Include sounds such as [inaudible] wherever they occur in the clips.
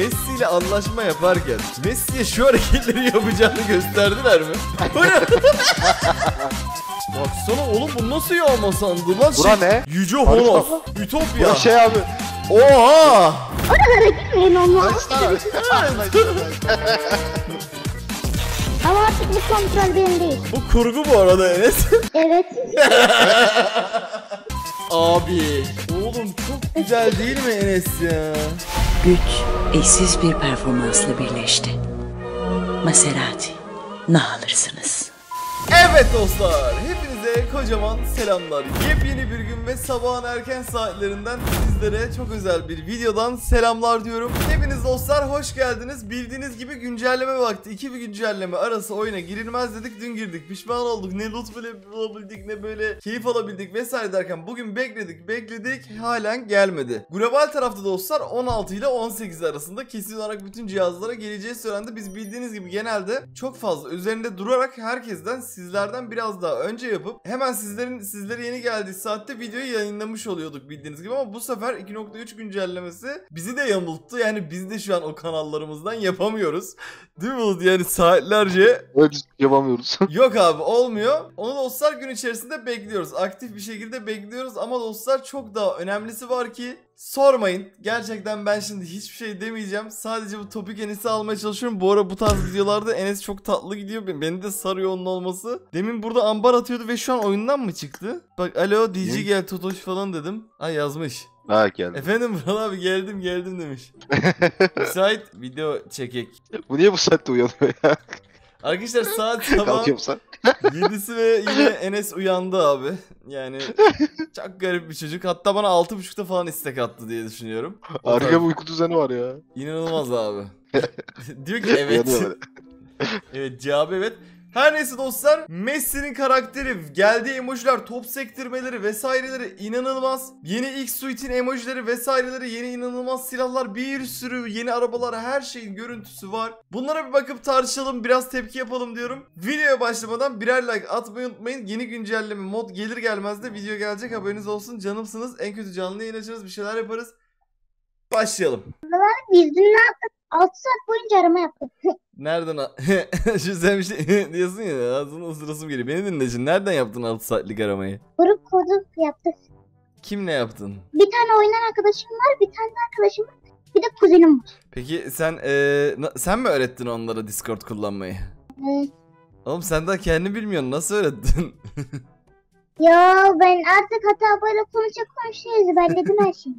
Messi ile anlaşma yaparken Messi'ye şu hareketleri yapacağını gösterdiler mi? [laughs] Bu ne? Baksana oğlum bu nasıl yağma sandı lan? Bura Şey, ne? Yüce Honos. Ütopya. Ya şey abi. Oha. Oralara gitmeyin onlar. [laughs] Ama artık bu kontrol benim değil. Bu kurgu bu arada Enes. Evet. [laughs] Abi. Oğlum çok güzel değil mi Enes ya? Güç eşsiz bir performansla birleşti. Maserati, ne alırsınız? Evet dostlar, hepinize kocaman selamlar. Yepyeni bir gün ve sabahın erken saatlerinden sizlere çok özel bir videodan selamlar diyorum. Hepiniz dostlar hoş geldiniz. Bildiğiniz gibi güncelleme vakti. iki bir güncelleme arası oyuna girilmez dedik. Dün girdik. Pişman olduk. Ne loot bile bulabildik ne böyle keyif alabildik vesaire derken bugün bekledik bekledik halen gelmedi. Global tarafta dostlar 16 ile 18 arasında kesin olarak bütün cihazlara geleceği söylendi. Biz bildiğiniz gibi genelde çok fazla üzerinde durarak herkesten sizlerden biraz daha önce yapıp hemen sizlerin sizlere yeni geldiği saatte videoyu yayınlamış oluyorduk bildiğiniz gibi ama bu sefer 2.3 güncellemesi bizi de yamulttu. Yani biz de şu an o kanallarımızdan yapamıyoruz. Değil mi Bulut? Yani saatlerce biz yapamıyoruz. [laughs] Yok abi olmuyor. Onu dostlar gün içerisinde bekliyoruz. Aktif bir şekilde bekliyoruz ama dostlar çok daha önemlisi var ki sormayın. Gerçekten ben şimdi hiçbir şey demeyeceğim. Sadece bu topik Enes'i almaya çalışıyorum. Bu ara bu tarz videolarda Enes çok tatlı gidiyor. Beni de sarıyor onun olması. Demin burada ambar atıyordu ve şu an oyundan mı çıktı? Bak alo DJ gel Totoş falan dedim. Ay yazmış. ha geldi. Efendim Vural abi geldim geldim demiş. [laughs] Müsait video çekek. Bu niye bu saatte uyanıyor ya? Arkadaşlar saat [laughs] sabah Kalkıyorum sen. 7'si ve yine Enes uyandı abi. Yani [laughs] çok garip bir çocuk. Hatta bana 6.30'da falan istek attı diye düşünüyorum. O Harika tarz- bir uyku düzeni var ya. İnanılmaz abi. [laughs] Diyor ki evet. Uyanıyor böyle. evet cevabı evet. Her neyse dostlar Messi'nin karakteri, geldiği emojiler, top sektirmeleri vesaireleri inanılmaz. Yeni X Suite'in emojileri vesaireleri, yeni inanılmaz silahlar, bir sürü yeni arabalar, her şeyin görüntüsü var. Bunlara bir bakıp tartışalım, biraz tepki yapalım diyorum. Videoya başlamadan birer like atmayı unutmayın. Yeni güncelleme mod gelir gelmez de video gelecek haberiniz olsun. Canımsınız. En kötü canlı yayın açarız, bir şeyler yaparız. Başlayalım. Biz dün ne yaptık? 6 saat boyunca arama yaptık. [laughs] Nereden a- [laughs] şu sen bir şey [laughs] diyorsun ya ağzının ısırasım geliyor. Beni dinle şimdi. Nereden yaptın 6 saatlik aramayı? Grup kodu yaptık. Kimle yaptın? Bir tane oynayan arkadaşım var. Bir tane de arkadaşım var. Bir de kuzenim var. Peki sen eee, na- sen mi öğrettin onlara Discord kullanmayı? Evet. Oğlum sen daha kendi bilmiyorsun. Nasıl öğrettin? Ya ben artık hata böyle konuşa konuşa ezberledim her şeyi.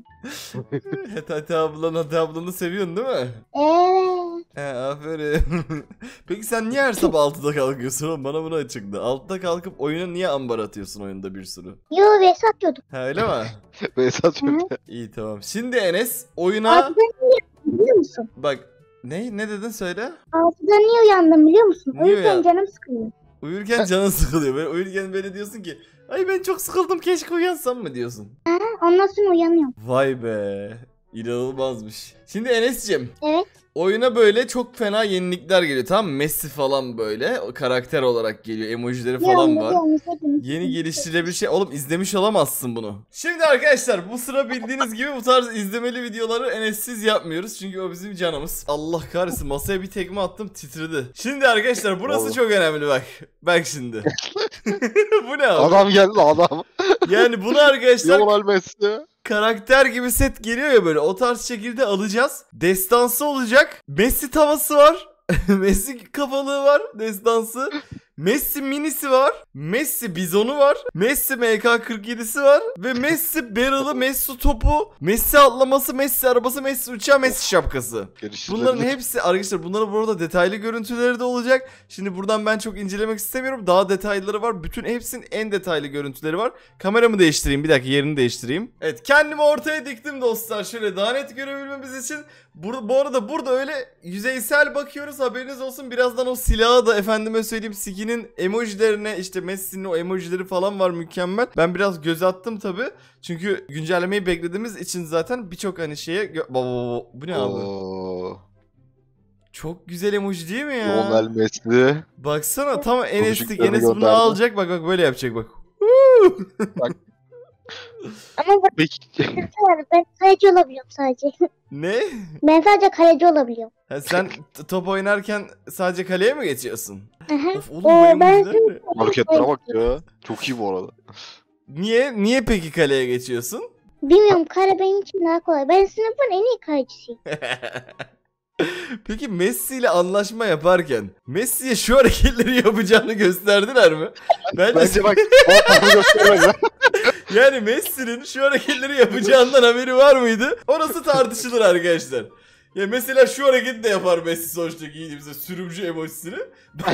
[laughs] Hati ablan Hati ablanı seviyorsun değil mi? Evet. He aferin. [laughs] Peki sen niye her sabah 6'da kalkıyorsun oğlum? Bana bunu açıkla. 6'da kalkıp oyuna niye ambar atıyorsun oyunda bir sürü? Yo vs atıyorduk. Ha öyle mi? [laughs] Behzat yok. İyi tamam. Şimdi Enes oyuna... 6'da niye uyandım biliyor musun? Bak ne ne dedin söyle? 6'da niye uyandım biliyor musun? O Niye yüzden uyandın? canım sıkılıyor. Uyurken canın sıkılıyor. Böyle uyurken böyle diyorsun ki ay ben çok sıkıldım keşke uyansam mı diyorsun. Ha, ondan sonra uyanıyorum. Vay be. İnanılmazmış. Şimdi Enes'cim Evet. Oyuna böyle çok fena yenilikler geliyor tamam mı? Messi falan böyle o karakter olarak geliyor. Emojileri falan var. hepimiz. Yeni geliştirilebilir şey. Oğlum izlemiş olamazsın bunu. Şimdi arkadaşlar bu sıra bildiğiniz gibi bu tarz izlemeli videoları Enes'siz yapmıyoruz. Çünkü o bizim canımız. Allah kahretsin masaya bir tekme attım titredi. Şimdi arkadaşlar burası Allah. çok önemli bak. Bak şimdi. [laughs] [laughs] bu ne abi? Adam geldi adam. Yani bunu arkadaşlar Messi. Karakter gibi set geliyor ya böyle o tarz şekilde alacağız. Destansı olacak. Messi tavası var. [laughs] Messi kafalığı var destansı. Messi minisi var. Messi bizonu var. Messi MK47'si var. Ve Messi barrel'ı, Messi topu, Messi atlaması, Messi arabası, Messi uçağı, Messi şapkası. Bunların hepsi arkadaşlar bunların burada detaylı görüntüleri de olacak. Şimdi buradan ben çok incelemek istemiyorum. Daha detayları var. Bütün hepsinin en detaylı görüntüleri var. Kameramı değiştireyim. Bir dakika yerini değiştireyim. Evet kendimi ortaya diktim dostlar. Şöyle daha net görebilmemiz için. Bur bu arada burada öyle yüzeysel bakıyoruz. Haberiniz olsun. Birazdan o silahı da efendime söyleyeyim skinin emojilerine işte Messi'nin o emojileri falan var mükemmel. Ben biraz göz attım tabi. Çünkü güncellemeyi beklediğimiz için zaten birçok hani şeye... baba, bu ne abi? Oo. Çok güzel emoji değil mi ya? Lionel Messi. Baksana tam Enes'lik Enes bunu alacak bak bak böyle yapacak bak. Ama Peki. bıraktılar. Ben kaleci olabiliyorum sadece. Ne? Ben sadece kaleci olabiliyorum. Ha, sen t- top oynarken sadece kaleye mi geçiyorsun? Aha. Of oğlum Ee, ben ne? Hareketlere bak ya. Çok iyi bu arada. Niye? Niye peki kaleye geçiyorsun? Bilmiyorum kare benim için daha kolay. Ben sınıfın en iyi kalecisiyim. [laughs] Peki Messi ile anlaşma yaparken Messi'ye şu hareketleri [laughs] yapacağını gösterdiler mi? Bence, Bence bak. [laughs] o onu göstermedi. Yani Messi'nin şu hareketleri yapacağından haberi var mıydı? Orası tartışılır arkadaşlar. Ya mesela şu hareketi de yapar Messi sonuçta giydiğimizde sürümcü emojisini.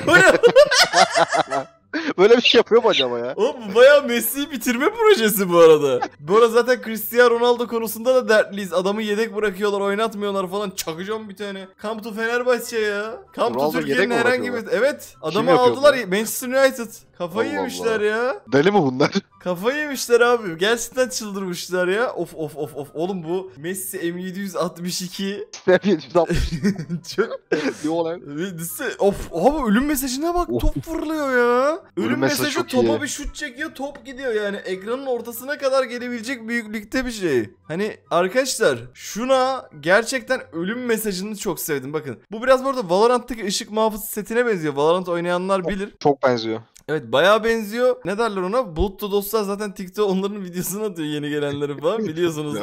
Baya, [laughs] Böyle bir şey yapıyor mu acaba ya? oğlum bu bayağı Messi'yi bitirme projesi bu arada. Bu arada zaten Cristiano Ronaldo konusunda da dertliyiz. Adamı yedek bırakıyorlar, oynatmıyorlar falan. Çakacağım bir tane. Come to Fenerbahçe ya. Come to Ronaldo Türkiye'nin yedek mi herhangi bir... Evet. Adamı aldılar bunu? Manchester United. Kafayı Allah yemişler Allah. ya. Deli mi bunlar? Kafayı yemişler abi. Gerçekten çıldırmışlar ya. Of of of of. Oğlum bu Messi M762. Seviye 160 Çok... diyor lan. Lise- Of abi ölüm mesajına bak Of. top fırlıyor ya. Ölüm, Ölüm mesajı mesajı çok topa iyi. bir şut çekiyor top gidiyor yani ekranın ortasına kadar gelebilecek büyüklükte bir şey. Hani arkadaşlar şuna gerçekten ölüm mesajını çok sevdim bakın. Bu biraz bu arada Valorant'taki ışık muhafızı setine benziyor. Valorant oynayanlar bilir. Çok benziyor. Evet bayağı benziyor. Ne derler ona? Bulutlu dostlar zaten TikTok onların videosunu atıyor yeni gelenleri falan biliyorsunuz.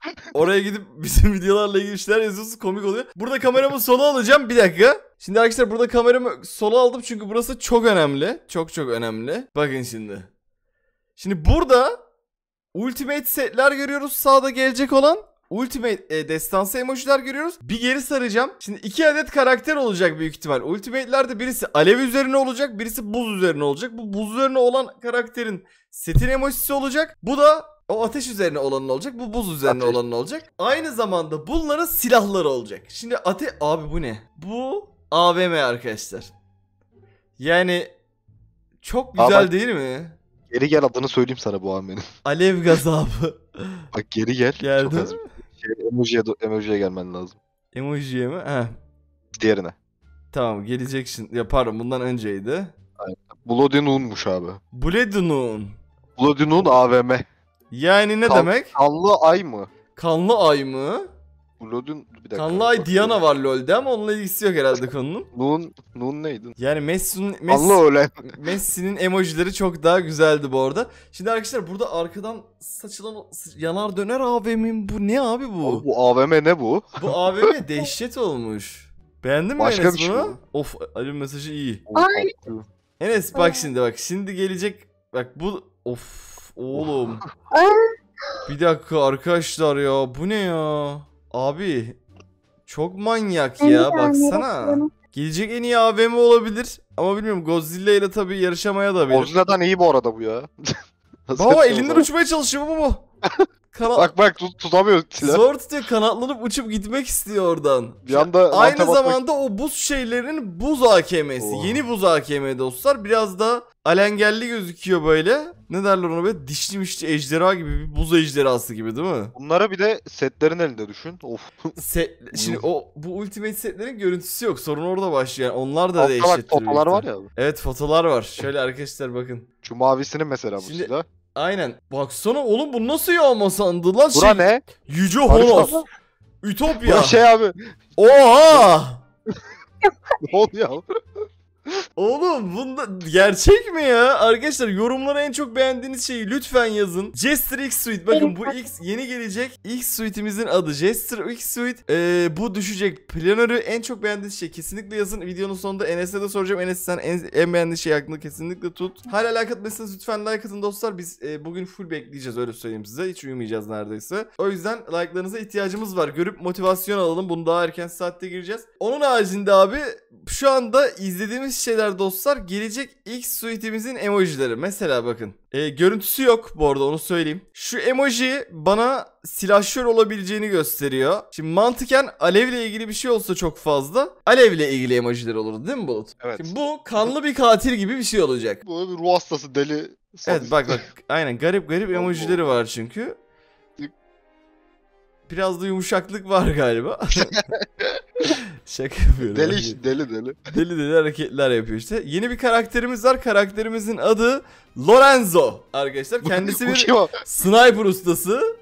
[laughs] Oraya gidip [laughs] bizim videolarla ilgili şeyler yazıyorsunuz komik oluyor. Burada kameramı sola alacağım bir dakika. Şimdi arkadaşlar burada kameramı sola aldım çünkü burası çok önemli. Çok çok önemli. Bakın şimdi. Şimdi burada Ultimate setler görüyoruz sağda gelecek olan. Ultimate e, destansı emojiler görüyoruz. Bir geri saracağım. Şimdi iki adet karakter olacak büyük ihtimal. Ultimate'lerde birisi alev üzerine olacak, birisi buz üzerine olacak. Bu buz üzerine olan karakterin setin emojisi olacak. Bu da o ateş üzerine olanın olacak. Bu buz üzerine Ateş. olanın olacak. Aynı zamanda bunların silahları olacak. Şimdi ate abi bu ne? Bu AVM arkadaşlar. Yani çok güzel bak- değil mi? Geri gel adını söyleyeyim sana bu benim. Alev gazabı. Bak geri gel. Geldin Çok az emojiye, emojiye gelmen lazım. Emojiye mi? Heh. Diğerine. Tamam gelecek şimdi. Ya pardon bundan önceydi. Bloody Noon'muş abi. Blood'un. Bloody Noon AVM. Yani ne Kan- demek? Kanlı ay mı? Kanlı ay mı? Bloody bir dakika. Kanlı ay bakıyorum. Diana var LoL'de ama onunla ilgisi yok herhalde konunun. Noon, Noon neydi? Yani Messi'nin Messi. Messi'nin emojileri çok daha güzeldi bu arada. Şimdi arkadaşlar burada arkadan saçılan yanar döner AVM'in bu ne abi bu? Abi bu AVM ne bu? Bu AVM [laughs] dehşet olmuş. Beğendin mi Başka Enes bir şey bunu? bu. Of Ali mesajı iyi. Ay. Enes bak şimdi bak şimdi gelecek bak bu of oğlum. Bir dakika arkadaşlar ya bu ne ya? Abi çok manyak ya baksana. Gelecek en iyi AVM olabilir ama bilmiyorum Godzilla ile tabii yarışamaya da bilir. Godzilla'dan iyi bu arada bu ya. [laughs] Baba elinden uçmaya çalışıyor bu bu. Kanat... Bak bak tut, tutamıyor silah. Zor tutuyor kanatlanıp uçup gitmek istiyor oradan. Bir anda Aynı basmak- zamanda o buz şeylerin buz AKM'si. Oh. Yeni buz AKM dostlar. Biraz da alengelli gözüküyor böyle. Ne derler ona böyle dişli mişli ejderha gibi bir buz ejderhası gibi değil mi? Bunlara bir de setlerin elinde düşün. Of. [laughs] Se- Şimdi o bu ultimate setlerin görüntüsü yok. Sorun orada başlıyor. Yani onlar da değişti. fotolar var ya. Evet fotolar var. Şöyle arkadaşlar bakın. Şu mavisinin mesela bu Şimdi- silah. Aynen. Baksana oğlum bu nasıl yağma sandı lan Bura şey. ne? Yüce. Honos. Ütopya. Bura şey abi. Oha! [laughs] Ne oluyor? Oğlum bunda gerçek mi ya? Arkadaşlar yorumlara en çok beğendiğiniz şeyi lütfen yazın. Jester X Suite. Bakın bu X yeni gelecek. X Suite'imizin adı Jester X Suite. Ee, bu düşecek. Planörü en çok beğendiğiniz şey kesinlikle yazın. Videonun sonunda Enes'e de soracağım. Enes sen en, en beğendiğin şey hakkında kesinlikle tut. Hala like atmıyorsanız lütfen like atın dostlar. Biz e, bugün full bekleyeceğiz öyle söyleyeyim size. Hiç uyumayacağız neredeyse. O yüzden like'larınıza ihtiyacımız var. Görüp motivasyon alalım. Bunu daha erken saatte gireceğiz. Onun haricinde abi şu anda izlediğimiz şeyler dostlar gelecek X suite'imizin emojileri. Mesela bakın. E, görüntüsü yok bu arada onu söyleyeyim. Şu emoji bana silahşör olabileceğini gösteriyor. Şimdi mantıken alevle ilgili bir şey olsa çok fazla alevle ilgili emojiler olurdu değil mi Bulut? Evet. Şimdi bu kanlı bir katil gibi bir şey olacak. Bu bir ruh hastası deli. Evet bak bak [laughs] aynen garip garip emojileri var çünkü. Biraz da yumuşaklık var galiba. [laughs] [laughs] Şaka yapıyorum. Deli deli deli. [laughs] Deli deli hareketler yapıyor işte. Yeni bir karakterimiz var. Karakterimizin adı Lorenzo arkadaşlar. Kendisi bir sniper ustası. [laughs]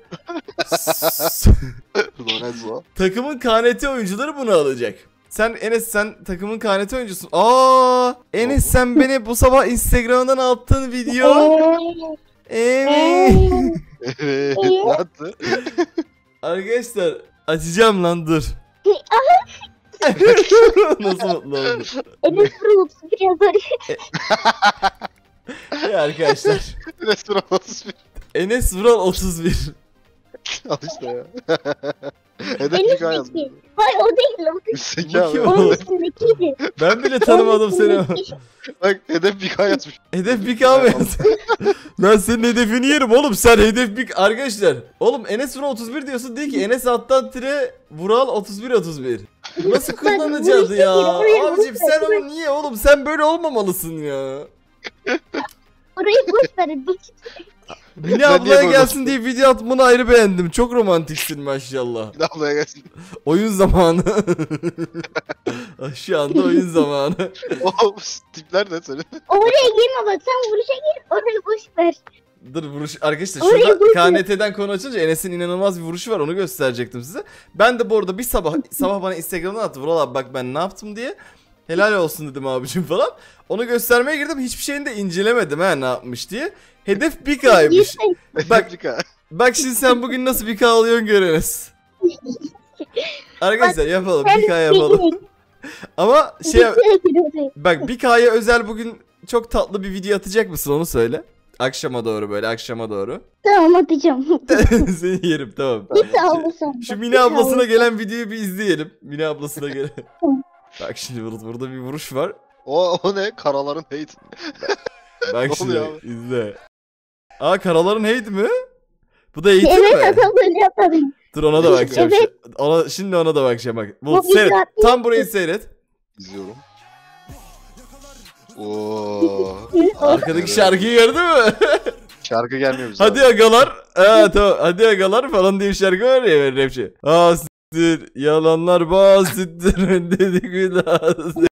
Lorenzo. Takımın KNT oyuncuları bunu alacak. Sen Enes sen takımın KNT oyuncusun. Aa Enes sen beni bu sabah Instagram'dan attığın video. Evet. Evet. Arkadaşlar açacağım lan dur. [laughs] Nasıl mutlu oldum. Enes Fırılıp biraz böyle. [laughs] Ya arkadaşlar. Restoran 31. Enes Vural 31. [laughs] Al işte ya. [laughs] Hedef kaya yazmış. Hayır o değil o değil. Bu kim abi. [laughs] Onun üstündekiydi. Ben bile tanımadım seni. Bak hedef bir yazmış. Hedef kahve yaz. ben senin hedefini yerim oğlum. Sen hedef bir... Arkadaşlar. Oğlum Enes Vural 31 diyorsun. Değil ki Enes alttan tire Vural 31 31. Nasıl kullanacağız ya? Abicim sen onu niye oğlum? Sen böyle olmamalısın ya. Orayı boş verin. Mine ablaya gelsin diye video atmanı ayrı beğendim. Çok romantiksin maşallah. Daha ablaya gelsin. Oyun zamanı. [laughs] Şu anda oyun zamanı. [laughs] O tipler ne senin? Oraya girme bak sen vuruşa gir. Orayı boş ver. Dur vuruş arkadaşlar şurada. KNT'den konu açınca Enes'in inanılmaz bir vuruşu var onu gösterecektim size. Ben de bu arada bir sabah [laughs] sabah bana Instagram'dan attı. Vural abi bak ben ne yaptım diye. Helal olsun dedim abicim falan. Onu göstermeye girdim. Hiçbir şeyini de incelemedim ha ne yapmış diye. Hedef 1K'ymış. Girme. Bak-. Bak şimdi sen bugün nasıl 1K alıyorsun gör Enes. [laughs] Arkadaşlar yapalım 1K yapalım. [laughs] Ama şey [laughs] bak 1K'ya özel bugün çok tatlı bir video atacak mısın onu söyle. Akşama doğru böyle akşama doğru. Tamam atacağım. Seni yerim tamam. Bir sağ sen. Şu Mine ablasına gelen videoyu bir izleyelim. Mine ablasına gelen. Bak şimdi burada, burada bir vuruş var. O, o ne? Karaların hate. Bak Ne şimdi izle. Aa karaların hate mi? Bu da eğitim Evet mi? adam böyle yaparım. Dur ona da bakacağım. Evet. Şu- Ona, şimdi ona da bakacağım bak. Bu, Bu seyret. güzel. Tam burayı seyret. İzliyorum. [laughs] Oo. Arkadaki şarkıyı gördün mü? [laughs] Şarkı gelmiyor bize. hadi agalar. Ha tamam. Hadi agalar falan diye bir şarkı var ya rapçi. Aa siktir. Yalanlar basittir. dedik bir daha.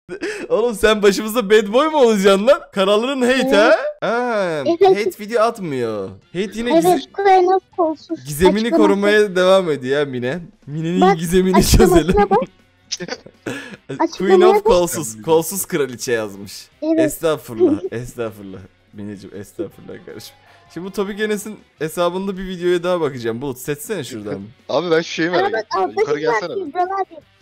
[laughs] Oğlum sen başımızda bad boy mu olacaksın lan? Karaların hate ha? Ha, Evet. hate video atmıyor. Hate yine Evet kolsuz. gizemini Açıklaması- korumaya devam ediyor ya Mine. Mine'nin gizemini çözelim. bak. [laughs] Queen of. Kolsuz. Kolsuz kraliçe yazmış. Evet. Estağfurullah. Estağfurullah. Mineciğim estağfurullah kardeşim. Şimdi bu Topik Enes'in hesabında bir videoya daha bakacağım. Bulut seçsene şuradan. Abi ben şu şeyi merak ettim. Yukarı gelsene.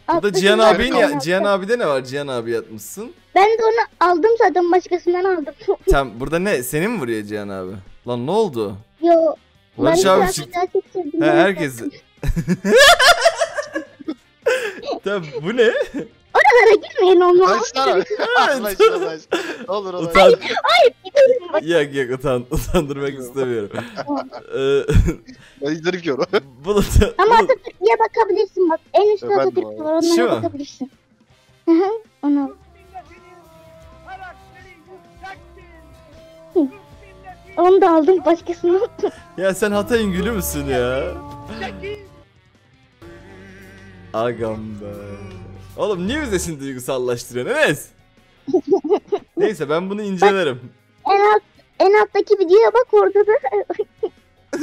Burada Cihan abin ya. Cihan abide ne var? Cihan abi yatmışsın. Ben de onu aldım zaten başkasından aldım. [laughs] Tam burada ne? Seni mi vuruyor Cihan abi? Lan ne oldu? Yo. Barış ben abi çıktı. He, herkes. [laughs] Tamam bu ne? Oralara girmeyin onu. Aşkına aç. Ne olur olur. Utan. Gidelim bak. [laughs] yok yok utan, utandırmak istemiyorum. [laughs] Ee, Ben izlerim ki onu. Bulut. Ama. Atatürk'e bakabilirsin bak. En üstte Efendim Atatürk var. Şu Onlara mu? bakabilirsin. Hı hı. Onu. Onu da aldım başkasından. Ya sen Hatay'ın gülü müsün ya? Agam be. Oğlum niye bize şimdi duygusallaştırıyorsun Enes? [laughs] Neyse ben bunu incelerim. En alt en alttaki videoya bak orada da [laughs]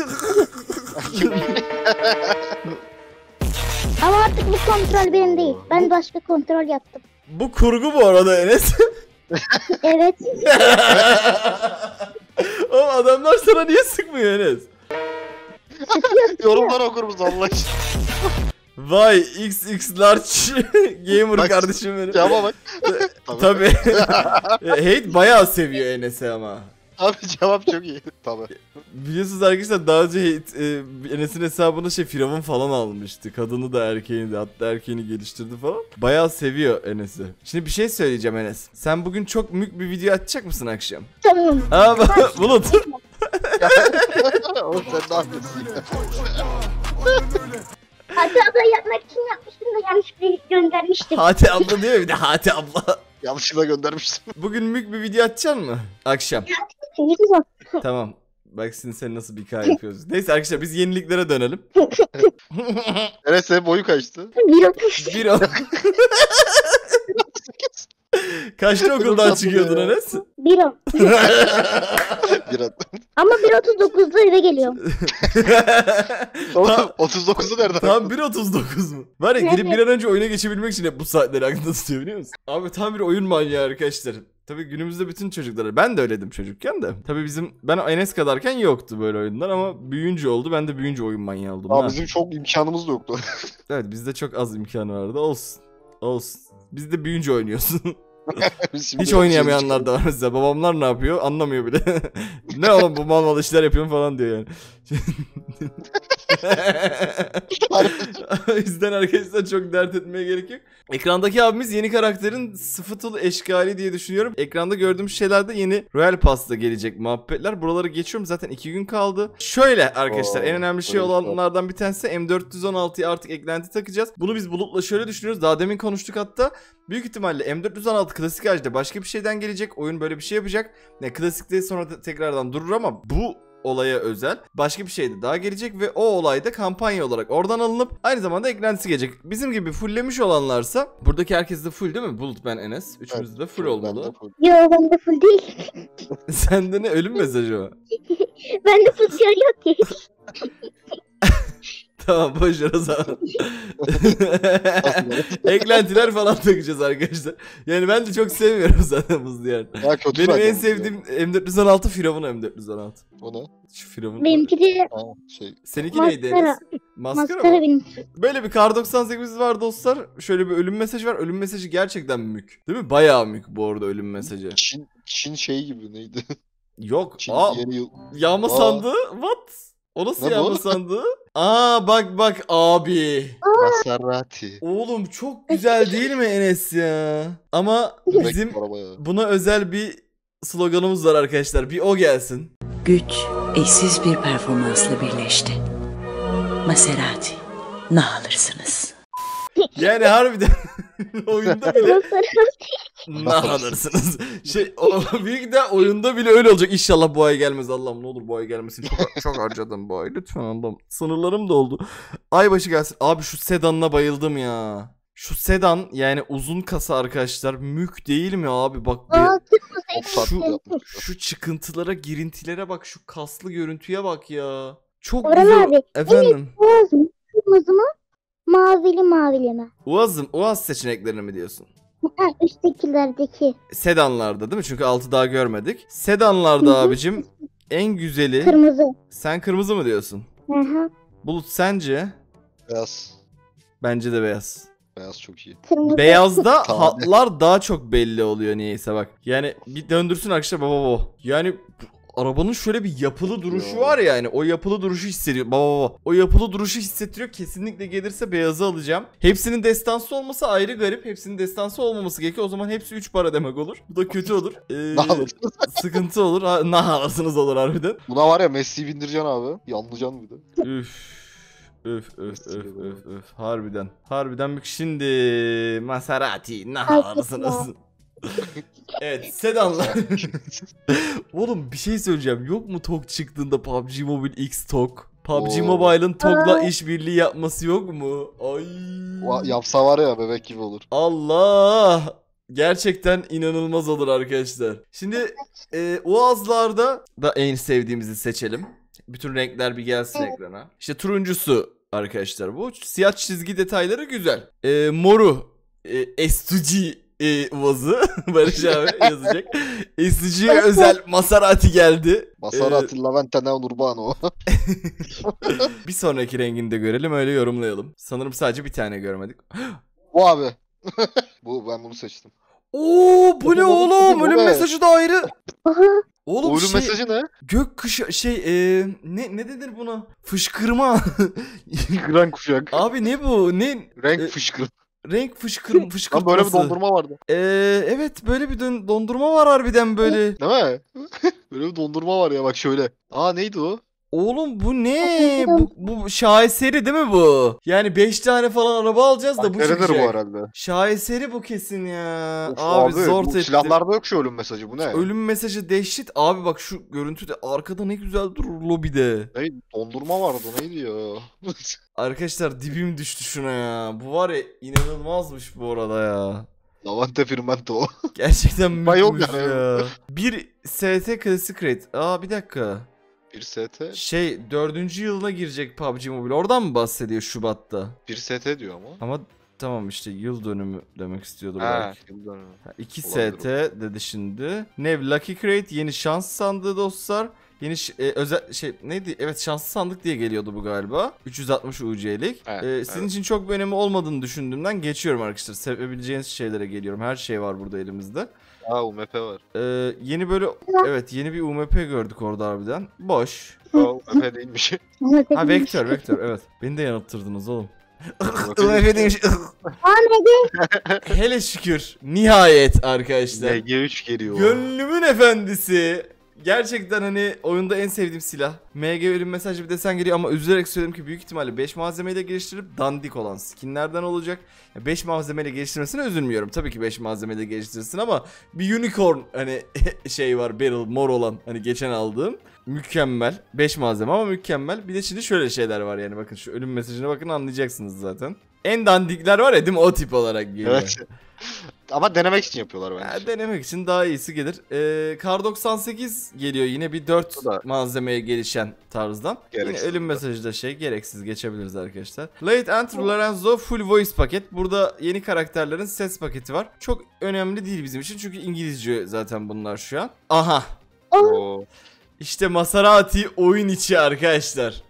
Ama artık bu kontrol benim değil. Ben başka kontrol yaptım. Bu kurgu bu arada Enes. [laughs] Evet. Oğlum adamlar sana niye sıkmıyor Enes? Yorumları okur musun Allah aşkına? Vay XX large [laughs] gamer Bak, kardeşim benim. Cevaba bak. [laughs] Tabii. Tabii. [laughs] Hate bayağı seviyor Enes'i ama. Abi cevap çok iyi. Tabii. Biliyorsunuz arkadaşlar daha önce Hate, e, Enes'in hesabına şey firavun falan almıştı. Kadını da erkeğini de hatta erkeğini geliştirdi falan. Bayağı seviyor Enes'i. Şimdi bir şey söyleyeceğim Enes. Sen bugün çok mük bir video atacak mısın akşam? Tamam. Aa Bulut. Oğlum sen ne yapıyorsun Hatta abla yapmak için yapmıştım da yanlışlıkla göndermiştim. Hati abla diyor ya bir de Hati abla. [laughs] Yanlışlıkla göndermiştim. Bugün mük bir video atacaksın mı? Akşam. [laughs] Tamam. Bak şimdi sen nasıl bir hikaye yapıyoruz. Neyse arkadaşlar biz yeniliklere dönelim. [laughs] Enes senin boyu kaçtı? Bir otuz. bir o... Kaçta okuldan çıkıyordun Enes? Bir o. [laughs] Bir at. Ama bir otuz dokuzda eve geliyorum. [laughs] Oğlum Tam- 39'u nereden? Tam 1.39 mu? Var ya girip bir an önce oyuna geçebilmek için hep bu saatleri aklında tutuyor biliyor musun? Abi tam bir oyun manyağı arkadaşlar. Tabii günümüzde bütün çocuklara ben de öyledim çocukken de. Tabii bizim ben Enes kadarken yoktu böyle oyunlar ama büyüyünce oldu. Ben de büyüyünce oyun manyağı oldum. Ha. bizim çok imkanımız da yoktu. Evet bizde çok az imkan vardı. Olsun. Olsun. Biz de büyüyünce oynuyorsun. [laughs] [laughs] Şimdi Hiç oynayamayanlar da var mesela. Babamlar ne yapıyor anlamıyor bile. [laughs] ne oğlum bu mal mal işler yapıyorum falan diyor yani. [laughs] [laughs] o yüzden arkadaşlar çok dert etmeye gerek yok. Ekrandaki abimiz yeni karakterin sıfıtılı eşkali diye düşünüyorum. Ekranda gördüğüm şeylerde yeni Royal Pass'ta gelecek muhabbetler. Buraları geçiyorum zaten 2 gün kaldı. Şöyle arkadaşlar Oo, en önemli şey olanlardan bir tanesi M416'ya artık eklenti takacağız. Bunu biz Bulut'la şöyle düşünüyoruz. Daha demin konuştuk hatta. Büyük ihtimalle M416 klasik halde başka bir şeyden gelecek. Oyun böyle bir şey yapacak. Ne klasikte sonra te- tekrardan durur ama bu olaya özel başka bir şey de daha gelecek ve o olayda kampanya olarak oradan alınıp aynı zamanda eklentisi gelecek. Bizim gibi fulllemiş olanlarsa buradaki herkes de full değil mi? Bulut ben Enes. Üçümüz de full olmalı. Yo bende full değil. [laughs] Sende ne ölüm mesajı var? [laughs] Bende full şey yok ki. [laughs] tamam boşver o zaman. [laughs] Eklentiler falan takacağız arkadaşlar. Yani ben de çok sevmiyorum zaten. Ya kötü Benim zaten en bu sevdiğim M416 Firavun M416. ya. O ne? Şu Firavun. Benimki de Ha, şey. Seninki neydi maskara. Enes? Maskara, Maskara mı? benim. Böyle bir kar 98 var dostlar. Şöyle bir ölüm mesajı var. Ölüm mesajı gerçekten mük. Değil mi? Bayağı mük bu arada ölüm mesajı. Çin, Çin şeyi gibi neydi? Yok. Çin Aa, yeni yıl. yağma Aa. sandığı? What? O nasıl bu? yağma sandığı? Aa bak bak abi. Maserati. Oğlum çok güzel değil mi Enes ya? Ama Bizim... bizim Araba ya. buna özel bir sloganımız var arkadaşlar. Bir o gelsin. Güç eşsiz bir performansla birleşti. Maserati, ne alırsınız? Yani harbiden [laughs] oyunda [laughs] bile [laughs] alırsınız. Şey o, büyük de oyunda bile öyle olacak. İnşallah bu ay gelmez Allah'ım ne olur bu ay gelmesin. Çok, çok harcadım bu ay lütfen Allah'ım. Sınırlarım doldu. Ay başı gelsin. Abi şu sedanına bayıldım ya. Şu sedan yani uzun kasa arkadaşlar mük değil mi abi bak Aa tatlı şu, şu çıkıntılara girintilere bak şu kaslı görüntüye bak ya. Çok Orhan güzel. abi. Efendim. Mı? Kırmızı mı? Mavili mavili mi? Uaz'ım, Uaz seçeneklerini mi diyorsun? Ha, üsttekilerdeki. Sedanlarda değil mi? Çünkü altı daha görmedik. Sedanlarda abicim en güzeli. Kırmızı. Sen kırmızı mı diyorsun? Aha. Bulut sence? Beyaz. Bence de beyaz. Beyaz çok iyi. Kırmızı. Beyazda [laughs] Tabii. hatlar daha çok belli oluyor niyeyse bak. Yani bir döndürsün arkadaşlar baba baba. Yani bu- arabanın şöyle bir yapılı duruşu var ya yani o yapılı duruşu hissediyor baba baba. O yapılı duruşu hissettiriyor kesinlikle gelirse beyazı alacağım. Hepsinin destansı olması ayrı garip. Hepsinin destansı olmaması gerekiyor. O zaman hepsi 3 para demek olur. Bu da kötü olur. [laughs] Ee, Ne alırsın? sıkıntı olur. Ha, ne alırsınız olur harbiden. Buna var ya Messi'yi bindireceksin abi. Yanlayacaksın bir de. Üf. Öf öf öf öf öf. Harbiden. Harbiden bak şimdi Maserati ne Ay, alırsınız? [laughs] evet sedanlar. [laughs] Oğlum bir şey söyleyeceğim. Yok mu TOG çıktığında PUBG Mobile X TOG? PUBG Oo. Mobile'ın TOG'la işbirliği yapması yok mu? Ay. Va- Yapsa var ya bebek gibi olur. Allah! Gerçekten inanılmaz olur arkadaşlar. Şimdi e, Uaz'larda da en sevdiğimizi seçelim. Bütün renkler bir gelsin ekrana. İşte turuncusu arkadaşlar bu. Siyah çizgi detayları güzel. E, moru e, S2G e, Uaz'ı [laughs] Barış abi [laughs] yazacak. S2G'ye özel Maserati geldi. Maserati Lavente Neon Urbano. [laughs] Bir sonraki rengini de görelim öyle yorumlayalım. Sanırım sadece bir tane görmedik. [gasps] Bu abi. bu ben bunu seçtim. Oo bu ne Bu- bu- oğlum? bu Ölüm mesajı da ayrı. Oğlum Oyunun şey, mesajı ne? gök kışı şey e, ne ne denir buna? Fışkırma. Renk kuşak. Abi ne bu? Ne Renk E, fışkır. Renk fışkır Lan fışkırtması? böyle bir dondurma vardı. E, evet böyle bir dön- dondurma var harbiden böyle. Değil mi? [laughs] böyle bir dondurma var ya bak şöyle. Aa neydi o? Oğlum bu ne? Bu, bu şaheseri değil mi bu? Yani 5 tane falan araba alacağız da bu çıkacak. bu herhalde. Şaheseri bu kesin ya. Of abi, zor bu tehdit. silahlarda yok şu ölüm mesajı bu ne? Ölüm mesajı dehşet. Abi bak şu görüntü de arkada ne güzel durur lobide. Ne, dondurma vardı neydi ya? [laughs] Arkadaşlar dibim düştü şuna ya. Bu var ya inanılmazmış bu arada ya. Lavante firmento. Gerçekten yani. ya. Bir ST Classic Rate. Aa bir dakika. Bir ST. Şey dördüncü yılına girecek PUBG Mobile. Oradan mı bahsediyor Şubat'ta? Bir ST diyor ama. Ama tamam işte yıl dönümü demek istiyordur Ha, belki. yıl dönümü. Ha, 2 Olabilir ST dedi şimdi. Ne Lucky Crate yeni şans sandığı dostlar. Yeni e, özel şey neydi? Evet şanslı sandık diye geliyordu bu galiba. 360 UC'lik. Evet, Ee, sizin evet. için çok bir önemi olmadığını düşündüğümden geçiyorum arkadaşlar. Sevebileceğiniz şeylere geliyorum. Her şey var burada elimizde. Aa UMP var. Ee, yeni böyle evet yeni bir UMP gördük orada harbiden. Boş. Aa UMP değilmiş. [laughs] Ha vektör vektör evet. Beni de yanılttırdınız oğlum. [laughs] UMP demiş. Hele şükür. Nihayet arkadaşlar. MG3 geliyor. Gönlümün efendisi. Gerçekten hani oyunda en sevdiğim silah. MG ölüm mesajı bir desen geliyor ama üzülerek söylüyorum ki büyük ihtimalle 5 malzemeyle geliştirip dandik olan skinlerden olacak. 5 malzemeyle geliştirmesine üzülmüyorum. Tabii ki 5 malzemeyle geliştirsin ama bir unicorn hani [laughs] şey var barrel mor olan hani geçen aldığım. Mükemmel. 5 malzeme ama mükemmel. Bir de şimdi şöyle şeyler var yani bakın şu ölüm mesajına bakın anlayacaksınız zaten. En dandikler var ya değil mi o tip olarak geliyor. Evet. Ama denemek için yapıyorlar Ya, bence. denemek için daha iyisi gelir. Ee, Kar 98 geliyor yine bir 4 Bu da- malzemeye gelişen tarzdan. Gereksiz yine ölüm mesajı da şey gereksiz geçebiliriz arkadaşlar. Late Ant Lorenzo Full Voice paket. Burada yeni karakterlerin ses paketi var. Çok önemli değil bizim için çünkü İngilizce zaten bunlar şu an. Aha Oo. işte Maserati oyun içi arkadaşlar.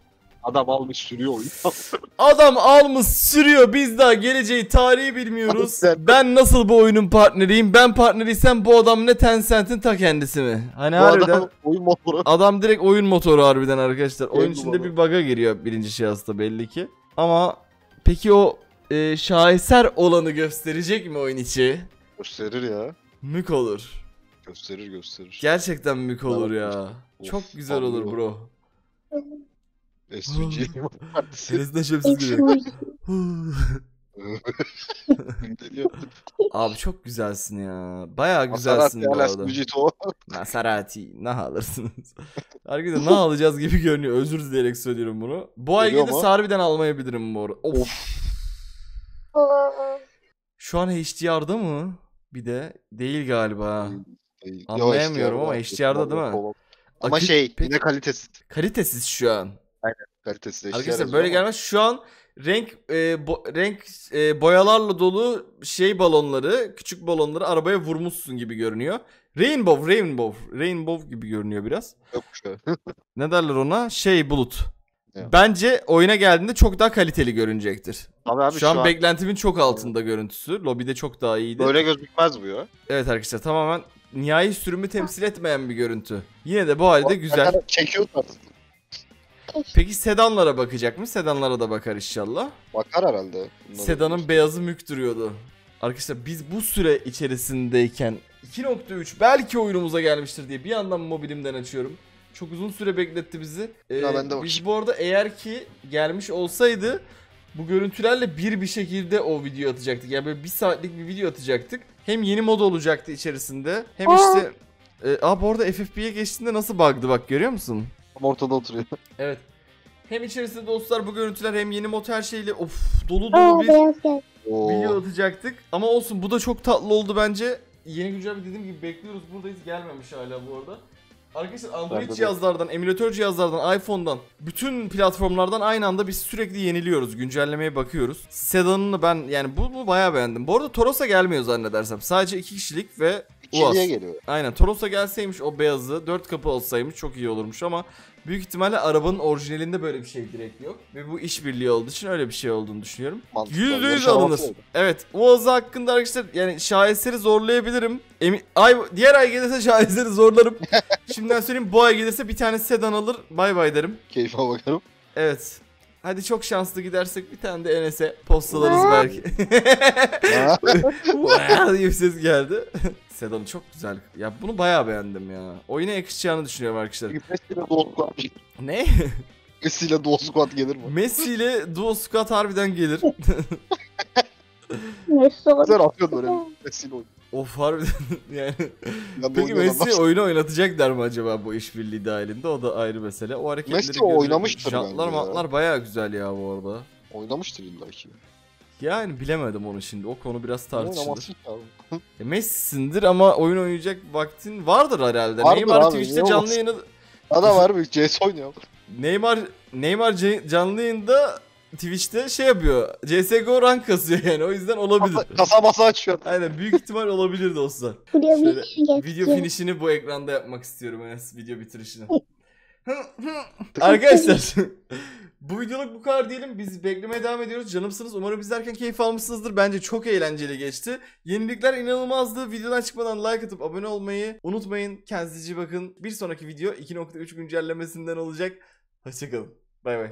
Adam almış sürüyor oyunu. [laughs] Adam almış sürüyor biz daha geleceği tarihi bilmiyoruz. Ben nasıl bu oyunun partneriyim? Ben partneriysem bu adam ne Tencent'in ta kendisi mi? Hani Bu harbiden adam oyun motoru. adam direkt oyun motoru harbiden arkadaşlar. Oyun Oyun içinde bir bug'a giriyor birinci şahısta belli ki. Ama peki o e, şaheser olanı gösterecek mi oyun içi? Gösterir ya. Mük olur. Gösterir gösterir. Gerçekten mük olur ya. Of, Çok güzel olur vallahi. SVG. Enes'den şemsiz geliyor. Abi çok güzelsin ya. Bayağı güzelsin bu arada. [laughs] Maserati ne alırsınız? Herkese ne alacağız gibi görünüyor. Özür dileyerek söylüyorum bunu. Bu ay mu? harbiden almayabilirim bu arada. Of. Şu an HDR'da mı? Bir de değil galiba. Anlayamıyorum Yo, ama HDR'da değil mi? Ama Akü- şey yine kalitesiz. Kalitesiz şu an. Kalitesiz HDR Arkadaşlar böyle gelmez. Şu an renk e, bo- renk e, boyalarla dolu şey balonları, küçük balonları arabaya vurmuşsun gibi görünüyor. Rainbow, rainbow, rainbow gibi görünüyor biraz. Ya. [laughs] Ne derler ona? Şey bulut. Ya. Bence oyuna geldiğinde çok daha kaliteli görünecektir. Abi abi şu, an, beklentimin çok altında görüntüsü. Lobide çok daha iyiydi. böyle gözükmez bu ya. Evet arkadaşlar tamamen nihai sürümü temsil etmeyen bir görüntü. Yine de bu halde güzel. Çekiyorlar. Peki sedanlara bakacak mı? Sedanlara da bakar inşallah. Bakar herhalde. Bunları Sedanın beyazı mük duruyordu. Arkadaşlar biz bu süre içerisindeyken 2.3 belki oyunumuza gelmiştir diye bir yandan mobilimden açıyorum. Çok uzun süre bekletti bizi. Ee, Ya ben de biz bu arada eğer ki gelmiş olsaydı bu görüntülerle bir bir şekilde o video atacaktık. Yani böyle bir saatlik bir video atacaktık. Hem yeni mod olacaktı içerisinde. Hem Aa. işte... E, aa bu arada FFP'ye geçtiğinde nasıl bug'dı bak görüyor musun? Tam ortada oturuyor. [laughs] Evet. Hem içerisinde dostlar bu görüntüler hem yeni mod her şeyle of dolu dolu bir video atacaktık. Ama olsun bu da çok tatlı oldu bence. Yeni güncel dediğim gibi bekliyoruz. Buradayız gelmemiş hala bu arada. Arkadaşlar Android cihazlardan, emülatör cihazlardan, iPhone'dan, bütün platformlardan aynı anda biz sürekli yeniliyoruz. Güncellemeye bakıyoruz. Sedanını ben yani bu, bu bayağı beğendim. Bu arada Toros'a gelmiyor zannedersem. Sadece iki kişilik ve Uaz. Geliyor. Aynen Toros'a gelseymiş o beyazı dört kapı olsaymış çok iyi olurmuş ama büyük ihtimalle arabanın orijinalinde böyle bir şey direkt yok. Ve bu işbirliği olduğu için öyle bir şey olduğunu düşünüyorum. Yüzde yüz alınır. Evet Uaz'ı hakkında arkadaşlar yani şaheseri zorlayabilirim. Emi- ay, diğer ay gelirse şaheseri zorlarım. [laughs] Şimdiden söyleyeyim bu ay gelirse bir tane sedan alır bay bay derim. Keyfe bakarım. Evet. Hadi çok şanslı gidersek bir tane de Enes'e postalarız belki. [laughs] Diye bir ses geldi. [laughs] Sedan çok güzel. Ya bunu bayağı beğendim ya. Oyuna yakışacağını düşünüyorum arkadaşlar. Messi ile Duo. Ne? Messi ile Duo Squad gelir mi? Messi ile Duo Squad harbiden gelir. [laughs] Ne sor. Güzel atıyor böyle Messi ile oyun. Of harbiden [laughs] yani. Yani Peki. Messi oyunu oynatacaklar mı acaba bu işbirliği dahilinde? O da ayrı mesele. O hareketleri Messi oynamıştır Jantlar bence ya. mantlar bayağı güzel ya bu arada. Oynamıştır illa ki. Yani bilemedim onu şimdi. O konu biraz tartışılır. [laughs] E, Messi'sindir ama oyun oynayacak vaktin vardır herhalde. Vardır Neymar abi, Twitch'te canlı yayını Adam harbi CS oynuyor. Neymar Neymar canlı yayında Twitch'te şey yapıyor. CS:GO rank kasıyor yani. O yüzden olabilir. Kasa, kasa masa açıyor. Aynen büyük ihtimal olabilir dostlar. Buraya Şöyle. Video finishini bu ekranda yapmak istiyorum Enes. Video bitirişini. [laughs] Arkadaşlar [laughs] bu videoluk bu kadar diyelim. Biz beklemeye devam ediyoruz. Canımsınız. Umarım izlerken keyif almışsınızdır. Bence çok eğlenceli geçti. Yenilikler inanılmazdı. Videodan çıkmadan like atıp abone olmayı unutmayın. Kendinize iyi bakın. Bir sonraki video 2.3 güncellemesinden olacak. Hoşçakalın. Bay bay.